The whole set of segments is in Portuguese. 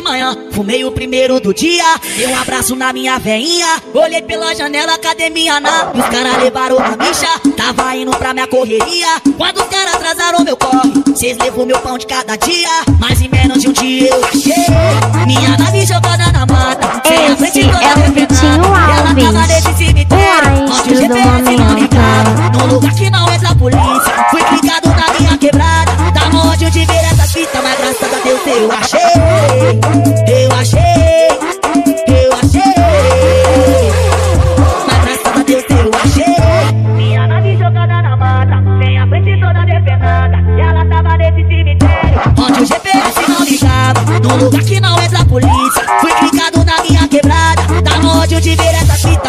de manhã, fumei o primeiro do dia. Dei um abraço na minha veinha. Olhei pela janela, academia na. Os caras levaram a bicha. Tava indo pra minha correria. Quando os caras atrasaram meu corre, cês levou meu pão de cada dia. Mas em menos de um dia eu achei. Minha nave jogada na mata. Sem a frente Esse toda é o. Vitinho Ela tava Alves, nesse cemitério. o Onde o GPS não ligava. Num lugar que não entra a polícia. Fui clicado na minha quebrada. Tá longe de ver essa fita, mas graças a Deus eu achei.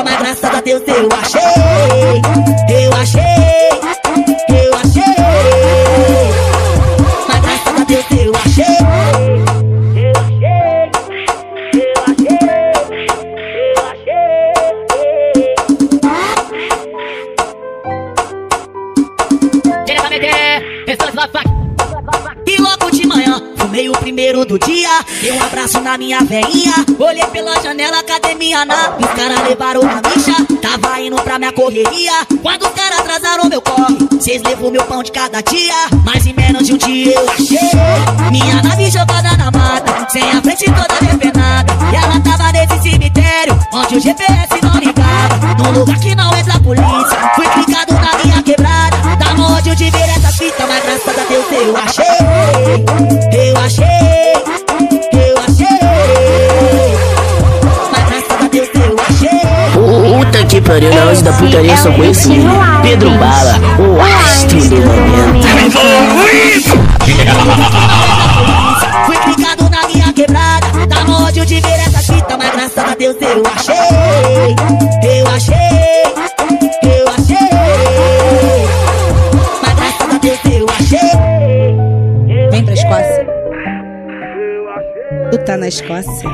Fita, mas graças a Deus eu achei. Eu achei. Eu achei. Mas graças a Deus eu achei. Eu achei. Eu fumei o primeiro do dia. Dei um abraço na minha veinha. Olhei pela janela, academia na. Os caras levaram a bicha. Tava indo pra minha correria. Quando os caras atrasaram meu corre, cês levou meu pão de cada dia. Mas em menos de um dia eu achei. Minha nave jogada na mata. Sem a frente toda depenada. E ela tava nesse cemitério. Onde o GPS não ligava. Num lugar que não entra a polícia. Fui clicado na minha quebrada. Dá ódio de ver essa fita, mas graças a Deus eu achei. Eu achei. Eu achei. Mas graças a Deus eu achei. Puta que pariu, na hoje da putaria eu só conheço ele. Pedro Bala, o astro do momento. Fui clicado na minha quebrada. Dá ódio de ver essa fita, mas graças a Deus eu achei. Eu achei. Escócia?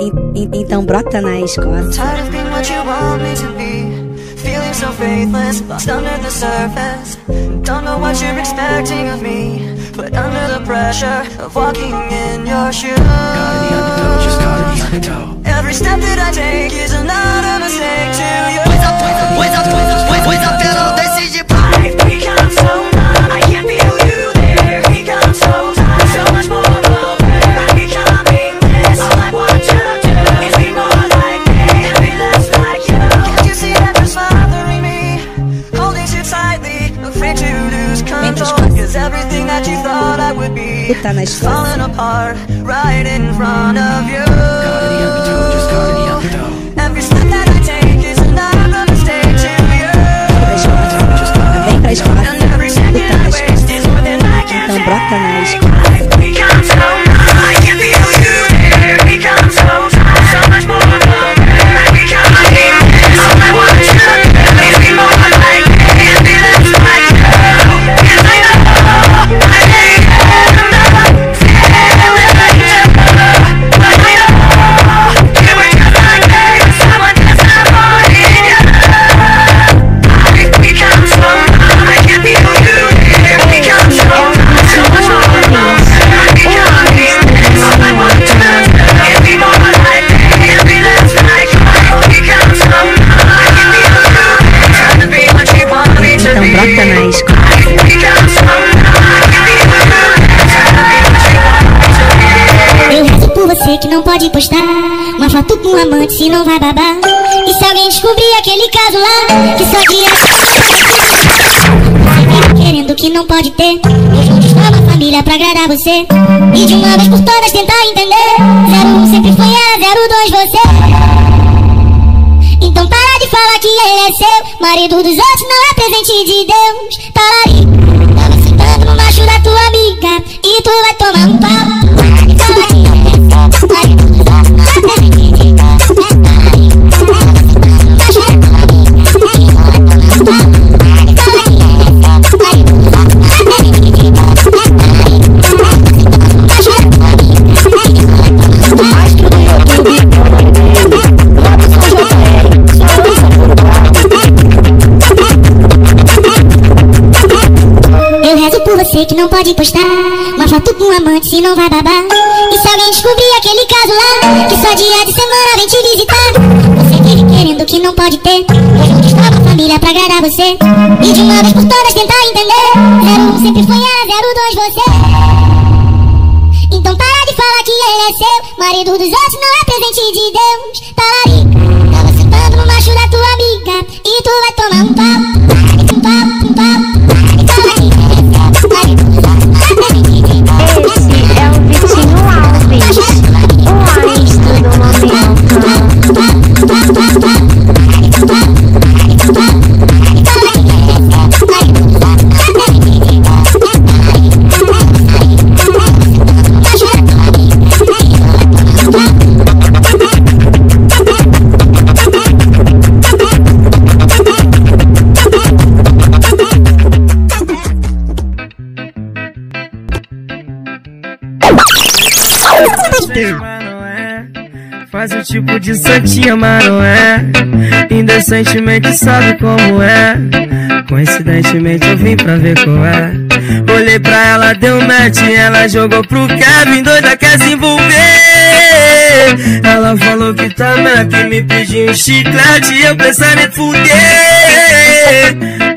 En- Então brota na Escócia. Tired of being what you want me to be. Feeling so faithless, lost under the surface. Don't know what you're expecting of me. But under the pressure of walking in your shoes. Every step that I take is another mistake to you. Pois a, pois a, pois a, pois a pela decide would be Tu tá na falling apart right in front of you. Every step that I take is another mistake to you. Vem pra. And every Tu second tá I na waste pode postar Uma foto com um amante se não vai babar. E se alguém descobrir aquele caso lá Que só queria Querendo que não pode ter uma família pra agradar você. E de uma vez por todas tentar entender 01 sempre foi ela, 02 você. Então para de falar que ele é seu Marido dos outros não é presente de Deus. Talari Tava sentando no macho da tua amiga E tu vai tomar um pau que não pode postar Uma foto com um amante se não vai babar. E se alguém descobrir aquele caso lá Que só dia de semana vem te visitar. Você vive querendo que não pode ter Eu juntos com a família pra agradar você. E de uma vez por todas tentar entender. Zero um sempre foi ela, zero dois você. Então para de falar que ele é seu. Marido dos outros não é presente de Deus. Talarica Tava sentando no macho da tua amiga. E tu vai tomar um papo Um papo, um papo O tipo de santinha, mas não é. Indecentemente sabe como é. Coincidentemente eu vim pra ver qual é. Olhei pra ela, deu match, ela jogou pro Kevin, doida quer se envolver. Ela falou que tá que me pediu um chiclete, eu pensando em fuder.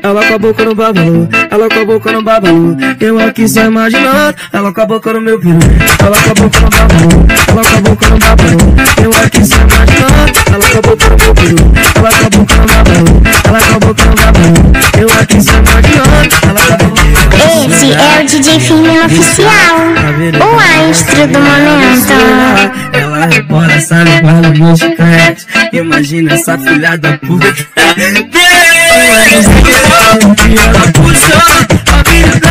Ela com a boca no babalu, ela com a boca no babalu. Eu aqui só imaginando, ela com a boca no meu peru. Ela com a boca no babalu, ela com a boca no babalu. Eu aqui só imaginando, ela com a boca no meu peru. Ela com a boca no babalu, ela com a boca no babalu. Eu aqui só imaginando, ela com a boca no babalu. Esse é o DJ Firme Oficial, o astro do momento. Rebola, sabe, guarda meu chiclete. Imagina essa filha da puta. A habilidade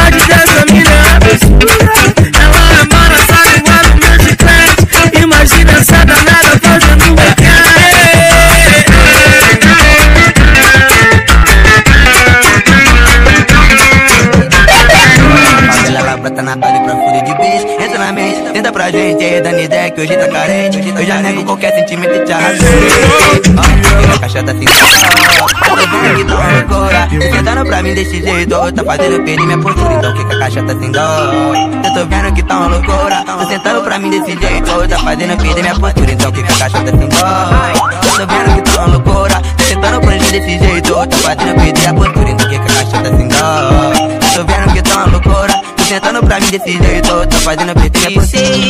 que hoje tá carente Eu já nego qualquer sentimento e te arrasei Ó, a caixa sem Tô vendo que dá loucura Você sentando pra mim desse jeito Tá fazendo eu perder minha postura? Então que a caixa tá sem dó Eu tô vendo que tá uma loucura. Tô sentando pra mim desse jeito Tá fazendo eu perder minha postura? Então que a caixa tá sem dó Eu tô vendo que tá uma loucura. Tô sentando pra mim desse jeito Tá fazendo eu perder a postura? Então que que a caixa tá sem dó sentando pra mim desse jeito Tá fazendo perder minha postura Esse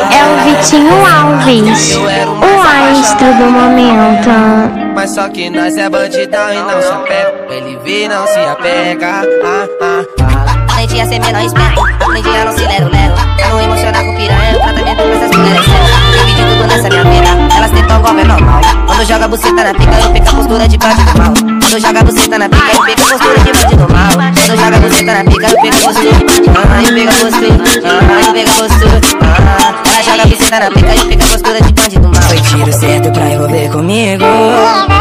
é o Vitinho Alves, o astro do momento. Mas só que nós é bandidão e não se apega. Ele vê, não se apega. Ah, ah, ah. Aprendi a ser menor esperto, aprendi a não se lero lero A não emocionar com piranha, o tratamento com essas mulheres sério Dividi tudo nessa minha vida, elas tentam golpe normal Quando joga a buceta na pica, eu pico a postura de bandido mal Quando joga a buceta na pica, eu a postura de bandido mal. Quando joga a buceta na pica, eu a postura Ah, eu pego postura, ah, eu pego postura Ah, ela joga a buceta na pica, eu a postura de bandido mal. Foi tiro certo pra envolver comigo.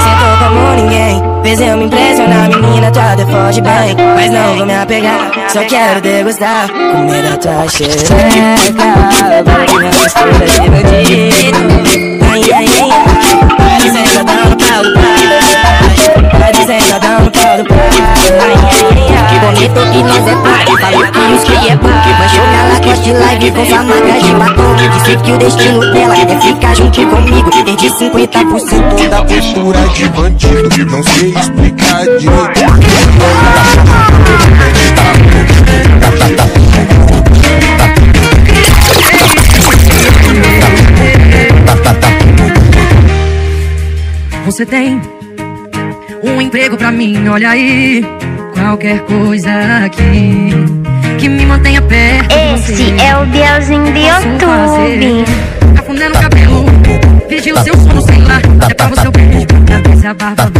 Sentou como ninguém. Fez eu me impressionar, menina, tu até foge bem. Mas não vou me apegar, só quero degustar. Comer da tua xereca. Vai não mistura de bandido. Ai, ai, ai, ai. Vai dizendo, dando pau do Ai, ai, ai, bonito que nós é punk Falou que os que é punk Vai jogar lagosta de live com sua marca de batom Disse que o destino dela é ficar junto comigo. Perdi 50% da postura de bandido. Não sei explicar direito emprego pra mim, olha aí. Qualquer coisa aqui que me mantenha perto. Esse é o Bielzinho de YouTube. Cafundando o cabelo, vigila seu sono, sei lá. É pra você o beijo, cabeça, a barba,